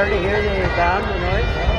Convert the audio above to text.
hard to hear the sound, the noise.